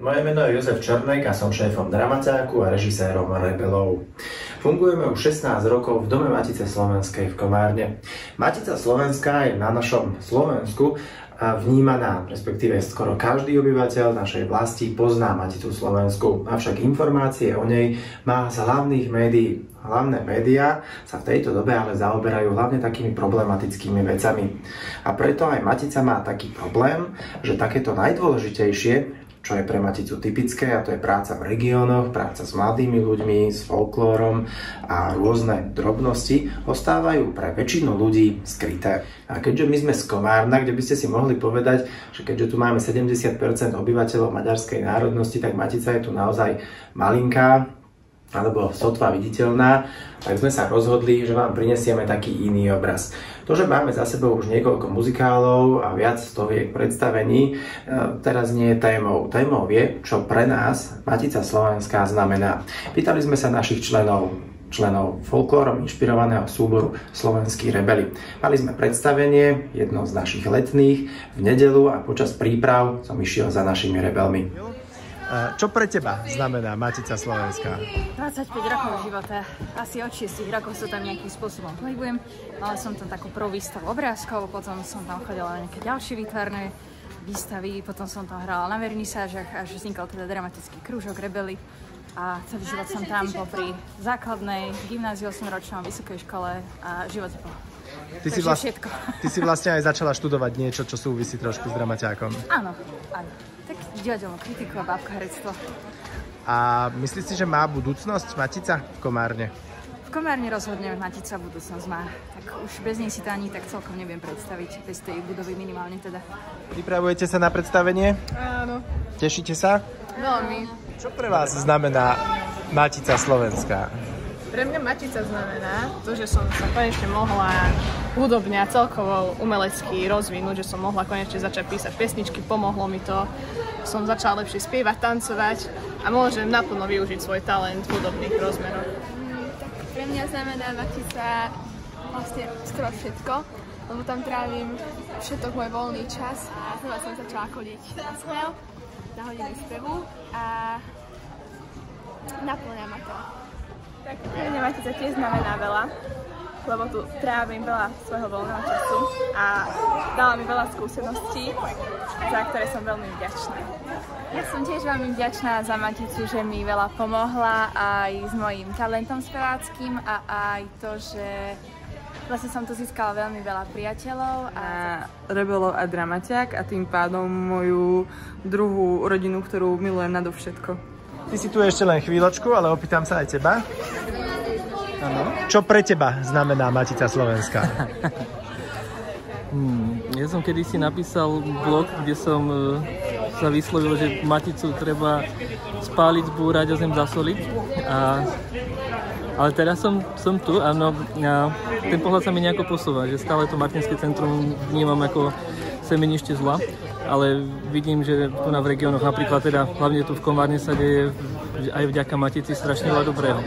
Moje meno je Jozef Černek a som šéfom Dramaťáku a režisérom Rebelov. Fungujeme už 16 rokov v Dome Matice Slovenskej v Komárne. Matica Slovenská je na našom Slovensku vnímaná, respektíve skoro každý obyvateľ našej vlasti pozná Maticu Slovensku, avšak informácie o nej má z hlavných médií. Hlavné médiá sa v tejto dobe ale zaoberajú hlavne takými problematickými vecami. A preto aj Matica má taký problém, že takéto najdôležitejšie, čo je pre Maticu typické a to je práca v regiónoch, práca s mladými ľuďmi, s folklórom a rôzne drobnosti ostávajú pre väčšinu ľudí skryté. A keďže my sme z Komárna, kde by ste si mohli povedať, že keďže tu máme 70% obyvateľov maďarskej národnosti, tak Matica je tu naozaj malinká, alebo sotva viditeľná, tak sme sa rozhodli, že vám prinesieme taký iný obraz. To, že máme za sebou už niekoľko muzikálov a viac stoviek predstavení, e, teraz nie je témou. Témou je, čo pre nás Matica Slovenská znamená. Pýtali sme sa našich členov, členov folklórom inšpirovaného súboru Slovenskí rebeli. Mali sme predstavenie, jedno z našich letných, v nedelu a počas príprav som išiel za našimi rebelmi. Čo pre teba znamená Matica Slovenská? 25 rokov života. Asi od 6 rokov sa tam nejakým spôsobom pohybujem. Mala som tam takú prvú výstavu obrázkov, potom som tam chodila na nejaké ďalšie výtvarné výstavy, potom som tam hrala na vernisážach, až vznikol teda dramatický krúžok Rebely. A celý život som tam popri základnej, gymnáziu 8 ročnom, vysokej škole a živote po Ty si, vlast... ty si vlastne aj začala študovať niečo, čo súvisí trošku s dramaťákom. Áno, áno. Divadelnú kritiku a bábka herectvo. A myslíš si, že má budúcnosť Matica v Komárne? V Komárne rozhodne Matica budúcnosť má. Tak už bez nej si to ani tak celkom neviem predstaviť. Bez tej budovy minimálne teda. Pripravujete sa na predstavenie? Áno. Tešíte sa? Veľmi. Čo pre vás znamená Matica Slovenská? Pre mňa Matica znamená to, že som sa konečne mohla hudobne a celkovo umelecky rozvinúť, že som mohla konečne začať písať pesničky, pomohlo mi to. Som začala lepšie spievať, tancovať a môžem naplno využiť svoj talent v hudobných rozmeroch. Mm, tak pre mňa znamená Matica vlastne skoro všetko, lebo tam trávim všetok môj voľný čas a znova som začala chodiť na spev, na hodiny spevu a naplňa ma to. Tak pre mňa Matica tiež znamená veľa, lebo tu trávim veľa svojho voľného času a dala mi veľa skúseností, za ktoré som veľmi vďačná. Ja som tiež veľmi vďačná za Maticu, že mi veľa pomohla aj s mojím talentom speváckým a aj to, že Vlastne som tu získala veľmi veľa priateľov. A... a rebelov a dramaťák a tým pádom moju druhú rodinu, ktorú milujem nadovšetko. Ty si tu ešte len chvíľočku, ale opýtam sa aj teba. Ano. Čo pre teba znamená Matica Slovenská? hmm, ja som kedysi napísal blog, kde som uh, sa vyslovil, že Maticu treba spáliť, zbúrať a zem zasoliť. A, ale teraz som, som tu a, no, a ten pohľad sa mi nejako posúva, že stále to Martinské centrum vnímam ako semenište zla ale vidím, že tu na v regiónoch, napríklad teda hlavne tu v Komárne sa deje aj vďaka Matici strašne veľa dobrého.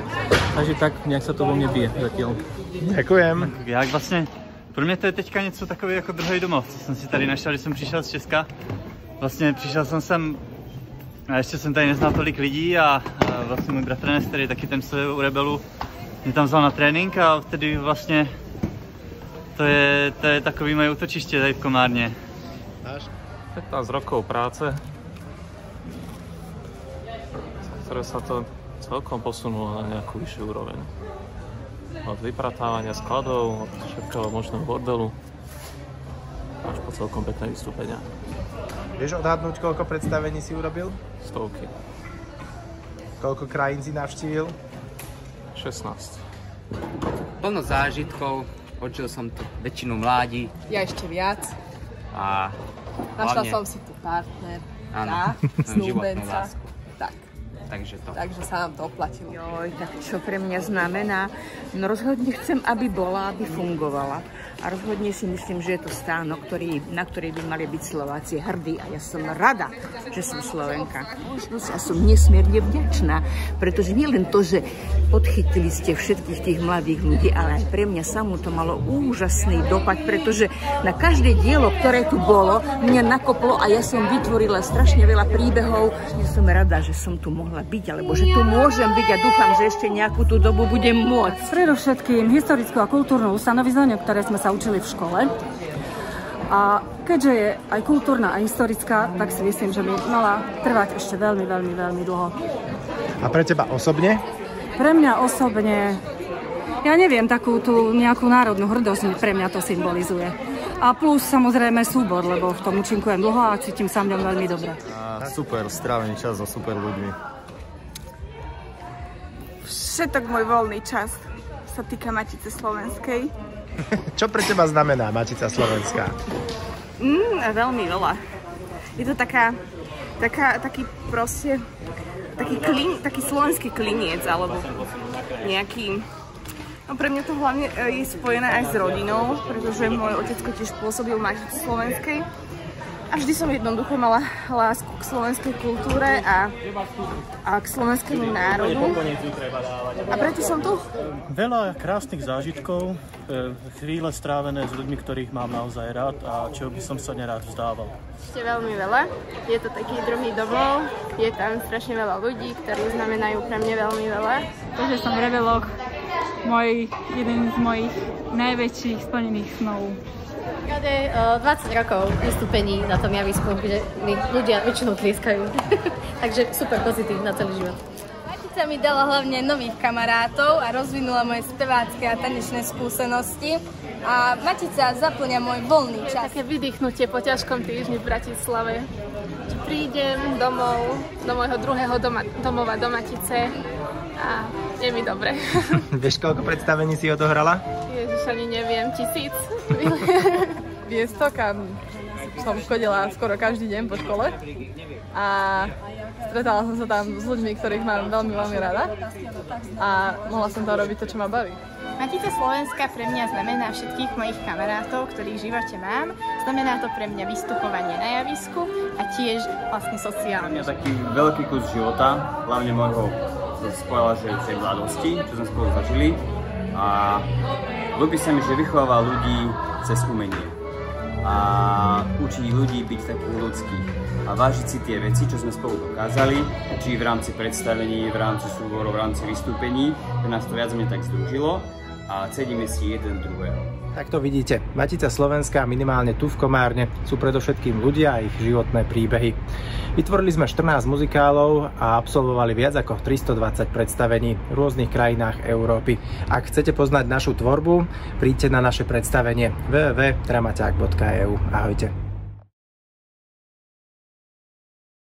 Takže tak nějak se to vo mne bije zatiaľ. Ďakujem. Jak vlastně, pro mě to je teďka něco takové jako druhý domov, co jsem si tady našel, když jsem přišel z Česka. Vlastně přišel jsem sem, a ještě jsem tady neznal tolik lidí a, a vlastně můj bratranec, který taky ten se u Rebelu, mě tam vzal na trénink a vtedy vlastně to je, to je takový moje útočiště tady v Komárně. 15 rokov práce, ktoré sa to celkom posunulo na nejakú vyššiu úroveň. Od vypratávania skladov, od všetkého možného bordelu, až po celkom pekné vystúpenia. Vieš odhadnúť, koľko predstavení si urobil? Stovky. Koľko krajín si navštívil? 16. Plno zážitkov, počul som tu väčšinu mládi. Ja ešte viac. A Našla hlavne... som si tu partner. Áno, snúbenca. Tak. takže to. Takže sa nám to oplatilo. Joj, tak čo pre mňa znamená? No rozhodne chcem, aby bola, aby fungovala. A rozhodne si myslím, že je to stánok, ktorý, na ktorý by mali byť Slováci hrdí. A ja som rada, že som Slovenka. Ja som nesmierne vďačná, pretože nie len to, že podchytili ste všetkých tých mladých ľudí, ale aj pre mňa samú to malo úžasný dopad, pretože na každé dielo, ktoré tu bolo, mňa nakoplo a ja som vytvorila strašne veľa príbehov. Ja som rada, že som tu mohla byť, alebo že tu môžem byť a dúfam, že ešte nejakú tú dobu budem môcť. Predovšetkým historickú a kultúrnu ustanovizňu, ktoré sme sa učili v škole. A keďže je aj kultúrna a historická, tak si myslím, že by mala trvať ešte veľmi, veľmi, veľmi dlho. A pre teba osobne? Pre mňa osobne, ja neviem, takú tú nejakú národnú hrdosť pre mňa to symbolizuje. A plus samozrejme súbor, lebo v tom účinkujem dlho a cítim sa v ňom veľmi dobre. A super, strávený čas so super ľuďmi. Všetok môj voľný čas sa týka Matice Slovenskej. Čo pre teba znamená Matica Slovenská? Mm, veľmi veľa. Je to taká, taká, taký proste, taký, klin, taký slovenský kliniec, alebo nejaký, No pre mňa to hlavne e, je spojené aj s rodinou, pretože môj otecko tiež pôsobil v Matici Slovenskej. A vždy som jednoducho mala lásku k slovenskej kultúre a, a k slovenskému národu. A preto som tu. Veľa krásnych zážitkov, e, chvíle strávené s ľuďmi, ktorých mám naozaj rád a čo by som sa nerád vzdával. Ešte veľmi veľa. Je to taký druhý domov, je tam strašne veľa ľudí, ktorí znamenajú pre mňa veľmi veľa. To, že som rebelok, môj, jeden z mojich najväčších splnených snov. Kade uh, 20 rokov vystúpení na tom javisku, kde mi ľudia väčšinou tlieskajú. Takže super pozitív na celý život. Matica mi dala hlavne nových kamarátov a rozvinula moje spevácké a tanečné skúsenosti. A Matica zaplňa môj voľný čas. Také vydýchnutie po ťažkom týždni v Bratislave. Prídem domov, do môjho druhého doma, domova do Matice a je mi dobre. Vieš, koľko predstavení si odohrala? Ani neviem, tisíc. Miesto, kam som chodila skoro každý deň po škole a stretala som sa tam s ľuďmi, ktorých mám veľmi, veľmi rada a mohla som tam robiť to, čo ma baví. Matica Slovenska pre mňa znamená všetkých mojich kamarátov, ktorých v živote mám. Znamená to pre mňa vystupovanie na javisku a tiež vlastne sociálne. Pre mňa taký veľký kus života, hlavne môjho spojelažujúcej mladosti, čo sme spolu zažili. A ľúbi sa mi, že vychováva ľudí cez umenie. A učí ľudí byť takých ľudských. A vážiť si tie veci, čo sme spolu dokázali, či v rámci predstavení, v rámci súborov, v rámci vystúpení, že nás to viac menej tak združilo a ceníme si jeden druhého. Tak to vidíte, Matica Slovenská minimálne tu v Komárne sú predovšetkým ľudia a ich životné príbehy. Vytvorili sme 14 muzikálov a absolvovali viac ako 320 predstavení v rôznych krajinách Európy. Ak chcete poznať našu tvorbu, príďte na naše predstavenie www.dramaťák.eu. Ahojte.